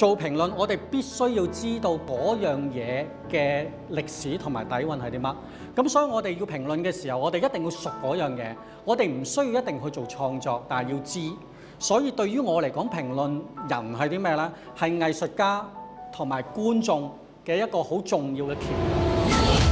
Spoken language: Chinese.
做評論，我哋必須要知道嗰樣嘢嘅歷史同埋底韻係啲乜。咁所以我哋要評論嘅時候，我哋一定要熟嗰樣嘢。我哋唔需要一定去做創作，但係要知。所以對於我嚟講，評論人係啲咩呢？係藝術家同埋觀眾嘅一個好重要嘅橋梁。